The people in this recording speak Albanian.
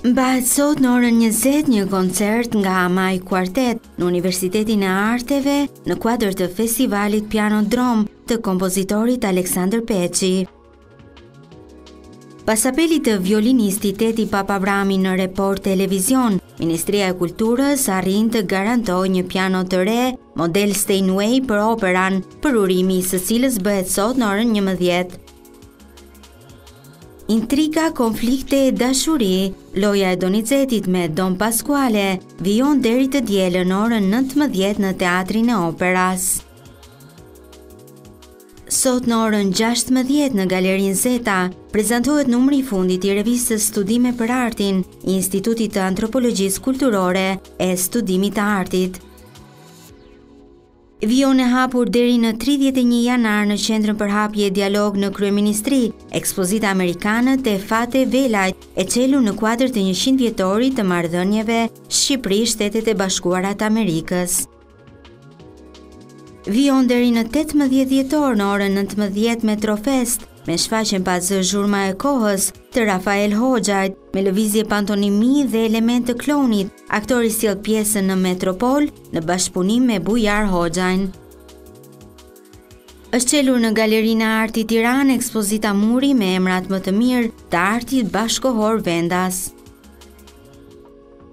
Mbahet sot në orën 20 një koncert nga Amai Quartet në Universitetin e Arteve në kuadër të festivalit Pianodrom të kompozitorit Aleksandër Peçi. Pas apelit të violinistit Tedi Papavrami në Report Televizion, Ministria e Kulturës arrin të garantojë një piano të re, model Steinway për operan, përurimi i së cilës bëhet sot në orën 11. Intriga, konflikte e dashuri, loja e Donizetit me Don Pasquale vijon deri të dielën në orën 19 në Teatrin e Operas. Sot në orën 16 në Galerinë Zeta prezantohet numri i fundit i revistës Studime për Artin, i Institutit të Antropologjisë Kulturore e Studimit të Artit. Vijon e hapur deri në 31 janar në qendrën për hapje e dialog në Kryeministri, ekspozita Amerikanët e Fate Velajt e çelur në kuadrë të 100 vjetorit të marrëdhënieve Shqipëri-Shtetet e Bashkuara të Amerikës. Vijon deri në 18 dhjetor në orën 19 Metrofest, me shfaqjen pa zë zhurma e kohës të Rafael Hoxhajt, me lëvizje pantonimi dhe elemente të kllounit, aktori sjell pjesën në Metropol në bashkëpunim me Bujar Hoxhajn. Është çelur në Galerinë e Artit Tiranë ekspozita muri me emrat më të mirë të artit bashkëkohor vendas.